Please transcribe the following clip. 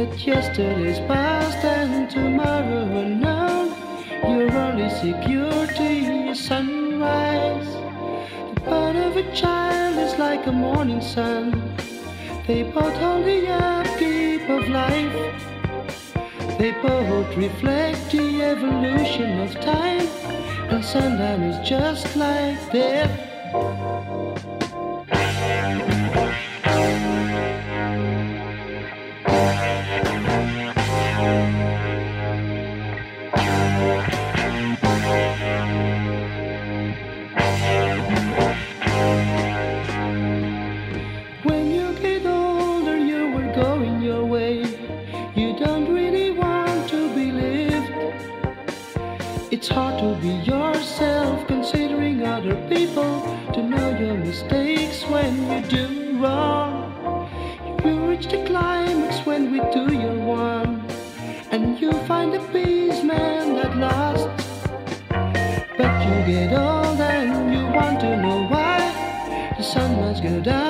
Yesterday's past and tomorrow unknown. Your only security is sunrise. The part of a child is like a morning sun. They both hold the upkeep of life. They both reflect the evolution of time. And sundown is just like death. It's hard to be yourself considering other people to know your mistakes when you do wrong. You reach the climax when we do your one, and you find a peace, man, at last. But you get old and you want to know why the sun must go down.